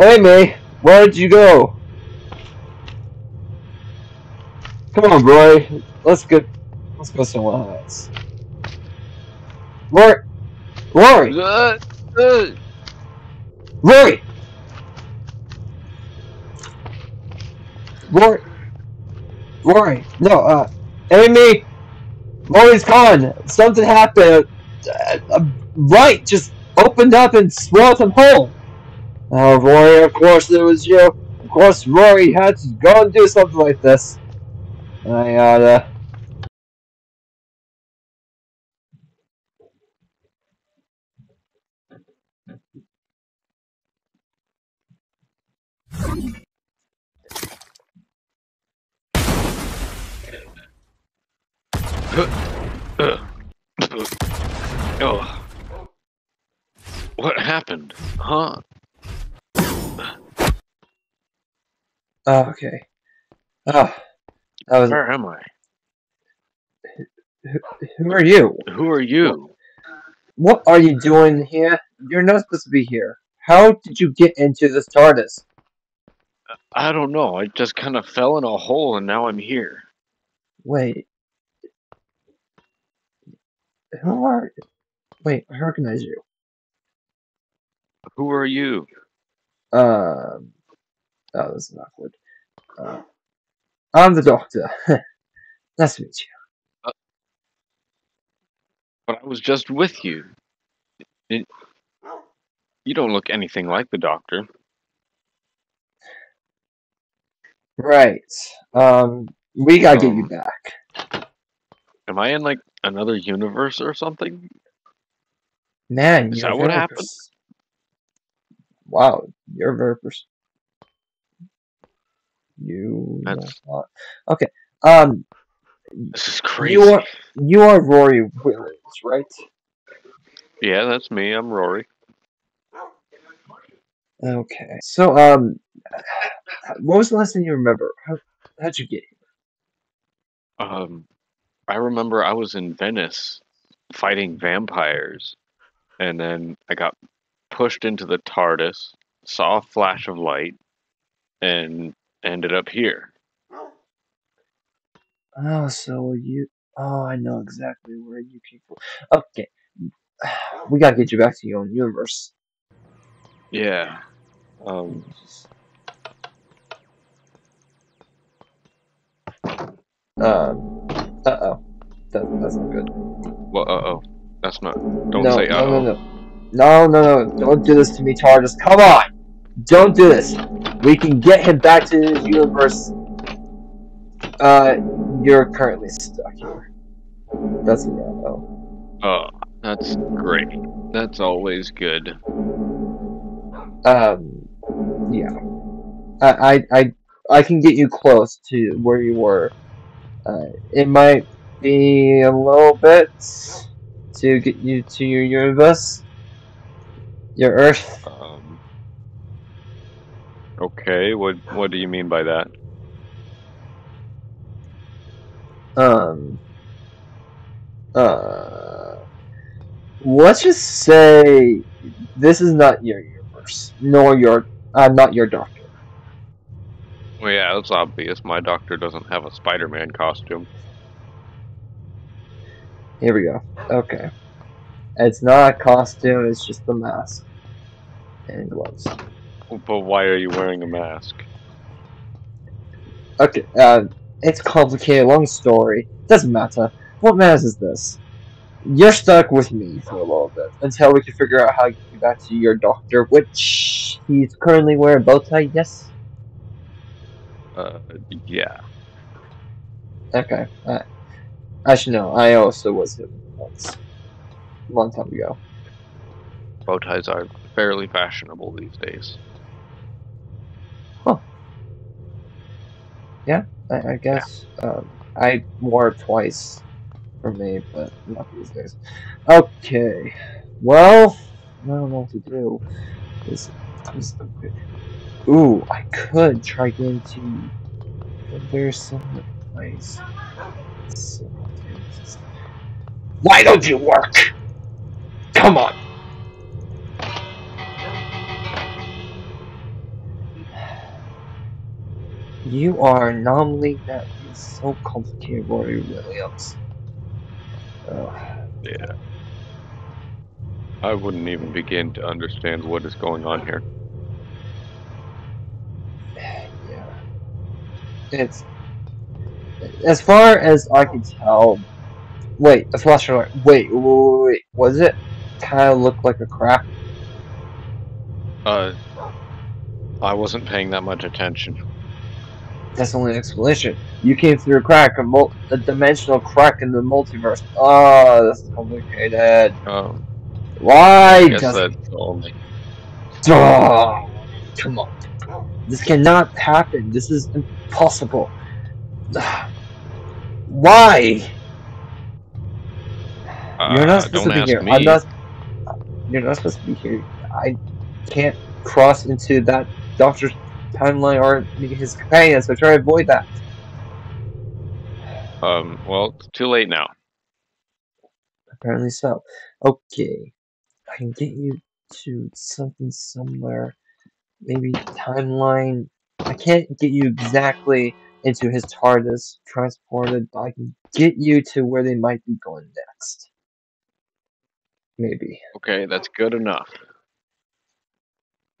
Amy, where'd you go? Come on, Roy. Let's get let's go somewhere else. Rory, Uh, uh, Rory, Rory, Rory. No, uh, Amy, Rory's gone. Something happened. Uh, a light just opened up and swallowed him whole. Oh, Rory, of course it was you. Of course, Rory had to go and do something like this. I uh, uh, gotta. oh. What happened? Huh? Oh, okay. Oh, that was. Where am I? Who are you? Who are you? What are you doing here? You're not supposed to be here. How did you get into this TARDIS? I don't know. I just kind of fell in a hole and now I'm here. Wait. Who are? Wait, I recognize you. Who are you? Um. Oh, this is awkward. Uh, I'm the Doctor. nice to meet you. But I was just with you. It- you don't look anything like the doctor. Right. Um. We gotta get you Um, back. Am I in like another universe or something? Man, is you're that what happened? Wow, you're very You. That's- Okay. Um. This is crazy. You are you are Rory Williams, right? Yeah, that's me. I'm Rory. Okay. So, um, what was the last thing you remember? How how'd you get here? Um, I remember I was in Venice fighting vampires, and then I got pushed into the TARDIS, saw a flash of light, and ended up here. Oh, so you. Oh, I know exactly where you came from. Okay, we gotta get you back to your own universe. Yeah. Um, Um. Uh oh. That, that's not good. well, uh oh. That's not. Don't no, say uh no, oh. no, no, no, no, no! Don't do this to me, TARDIS. Come on! Don't do this. We can get him back to his universe. Uh, you're currently stuck here. That's a no. Oh, that's great. That's always good. Um, yeah. I, I, I, I can get you close to where you were. Uh, it might be a little bit to get you to your universe, your Earth. Um, okay. What What do you mean by that? Um, uh, let's just say this is not your universe, nor your, I'm not your doctor. Well, yeah, that's obvious. My doctor doesn't have a Spider-Man costume. Here we go. Okay. It's not a costume, it's just the mask. And gloves. But why are you wearing a mask? Okay, uh, it's complicated, long story. Doesn't matter. What matters is this. You're stuck with me for a little bit until we can figure out how to get you back to your doctor, which he's currently wearing a bow tie, yes? Uh, yeah. Okay. Uh, I should know. I also was him once. A long time ago. Bow ties are fairly fashionable these days. I, I guess um, I wore it twice for me, but not these days. Okay, well, I don't know what to do. This, this. Ooh, I could try getting to very similar place. Why don't you work? Come on. You are an anomaly that is so complicated, Rory Williams. Ugh. Yeah. I wouldn't even begin to understand what is going on here. yeah. It's as far as I can tell. Wait, the flashlight. Wait, wait, wait, wait. Was it kind of look like a crack? Uh, I wasn't paying that much attention. That's the only explanation. You came through a crack, a, mul- a dimensional crack in the multiverse. Oh, that's complicated. Um, Why does that's only. Oh, come on. This cannot happen. This is impossible. Why? Uh, You're not supposed to be here. me. I'm not. You're not supposed to be here. I can't cross into that doctor's timeline or his companion, so try to avoid that. Um, well, it's too late now. Apparently so. Okay. I can get you to something somewhere. Maybe timeline. I can't get you exactly into his TARDIS transported, but I can get you to where they might be going next. Maybe. Okay, that's good enough.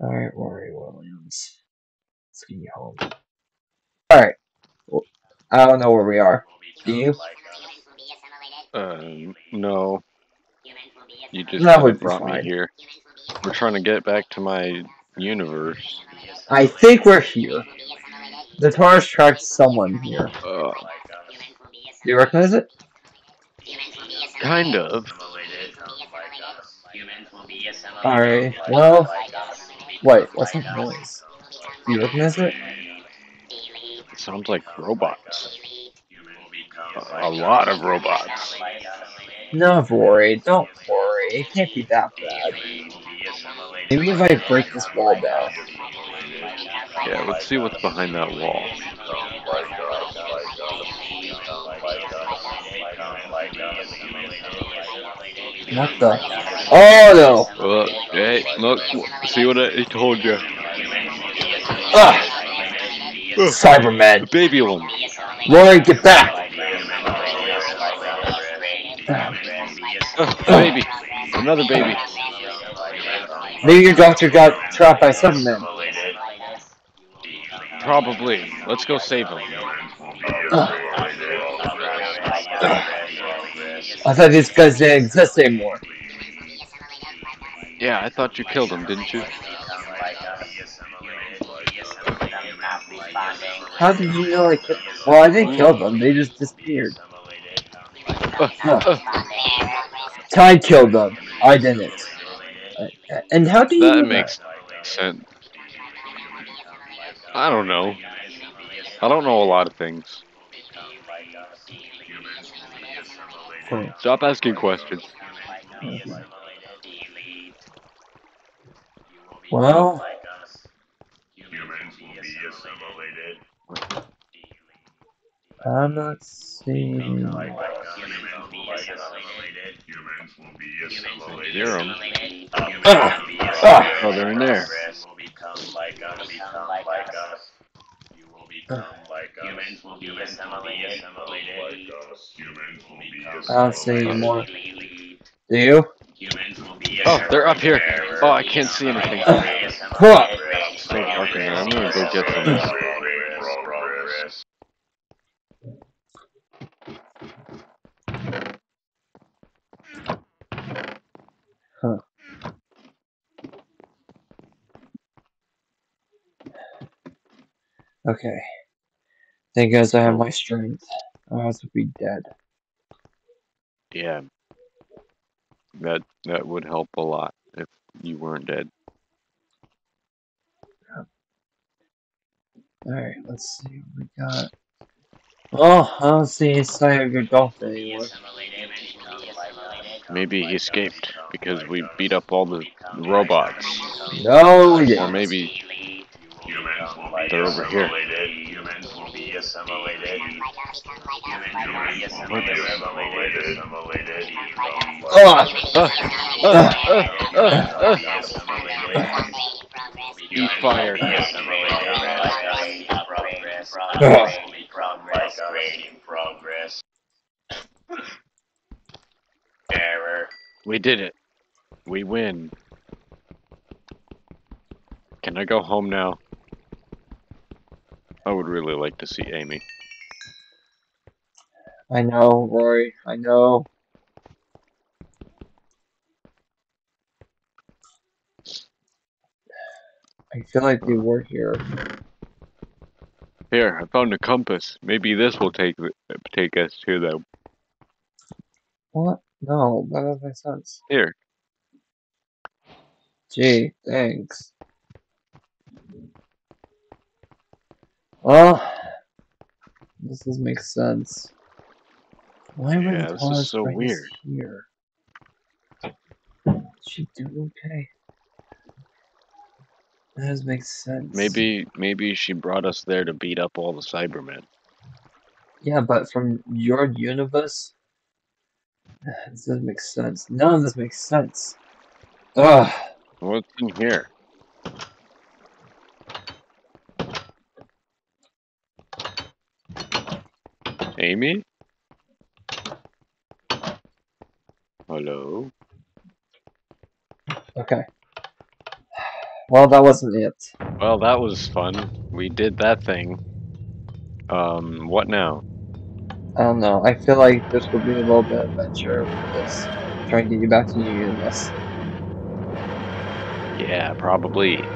Alright, Rory Williams. Let's home. Alright. I don't know where we are. Do you? Um, no. You just That kinda would brought me here. We're trying to get back to my universe. I think we're here. The TARDIS tracked someone here. Uh, Do you recognize it? kind of. Alright, well. Wait, what's that noise? Do you recognize it? It sounds like robots. A, a lot of robots. No, worry, don't worry. It can't be that bad. Maybe if I break this wall down. Yeah, let's see what's behind that wall. What the? Oh no! Look, hey, look, see what I told you. Ah! Cyberman! Baby one. Rory, get back! Uh, baby. Another baby. Maybe your doctor got trapped by Cyberman. Probably. Let's go save him. Ugh. I thought these guys didn't exist anymore. Yeah, I thought you killed him, didn't you? How did you know I killed Well, I didn't kill them, they just disappeared. Uh, uh, Ty killed them. I didn't. And how do you know that that? makes sense. I don't know. I don't know a lot of things. Hmm. Stop asking questions. Well, I'm not seeing. Hear 'em. Ah! Ah! Oh, they're in there. I don't see anymore. Do you? Oh, they're up here. Oh, I can't see anything. Huh. It's so dark in there. I'm gonna go get some. Okay. Thank goodness I have my um, strength. I else I'd be dead. Yeah. That that would help a lot if you weren't dead. Alright, let's see what we got. Oh, I don't see any sign of your dolphin anymore. Maybe he escaped because we beat up all the robots. No, we Or didn't. maybe they're over here. Oh, Uh, uh, uh, uh, uh. Eat fire. Upgrading progress. Upgrading progress. Error. We did it. We win. Can I go home now? I would really like to see Amy. I know, Rory. I know. I feel like we were here. Here, I found a compass. Maybe this will take take us to them. What? No, that doesn't make sense. Here. Gee, thanks. Well, this does make sense. Why would Yeah, the this is so weird. Here. She do okay? That does make sense. Maybe maybe she brought us there to beat up all the Cybermen. Yeah, but from your universe, this doesn't make sense. None of this makes sense. Ugh. What's in here? Amy? Hello? Okay. Well, that wasn't it. Well, that was fun. We did that thing. Um, what now? I don't know. I feel like this will be a little bit of adventure with this. Trying to get you back to your universe. Yeah, probably.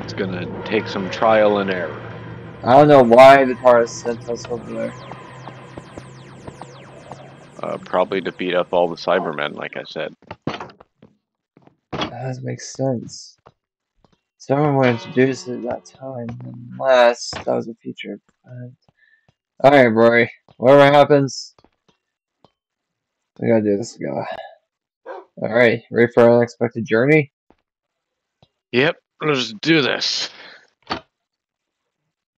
It's gonna take some trial and error. I don't know why the TARDIS sent us over there. Uh, probably to beat up all the Cybermen, like I said. That makes sense. Someone would introduce it at that time, unless that was a future event. Alright, Rory. Whatever happens, we gotta do this together. Alright, ready for our unexpected journey? Yep, let's do this.